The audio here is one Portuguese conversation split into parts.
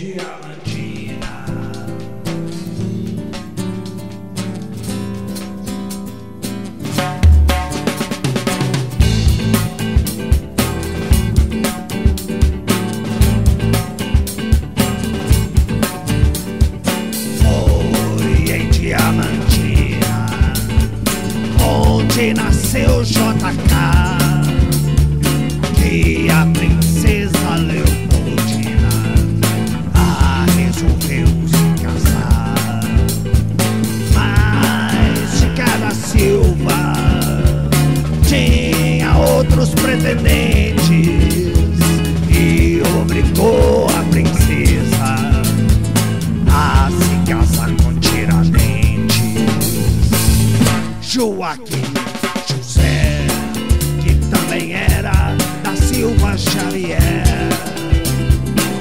Diamantina. Em Diamantina onde nasceu JK outros pretendentes e obrigou a princesa a se casar com Tiradentes. Joaquim José, que também era da Silva Xavier,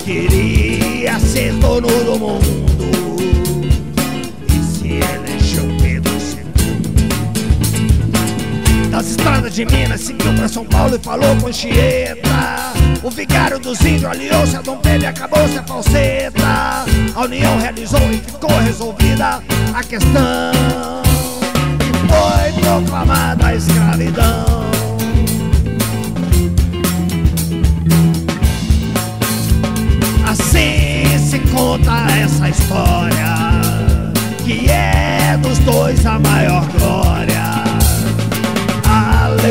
queria ser dono do mundo de Minas seguiu pra São Paulo e falou com Chieta. O vigário dos índios aliou-se a Dom Pedro e acabou-se a falseta. A união realizou e ficou resolvida a questão. E foi proclamada a escravidão. Assim se conta essa história, que é dos dois a maior glória.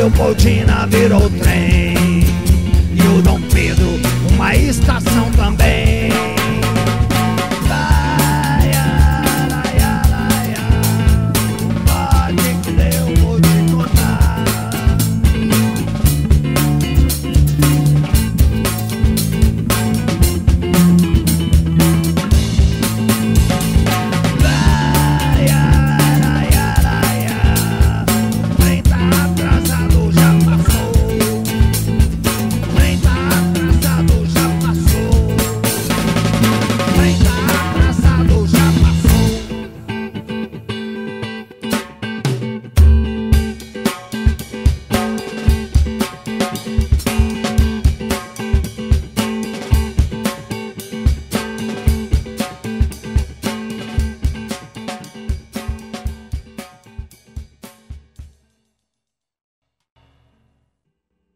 Leopoldina virou trem e o Dom Pedro uma estação também.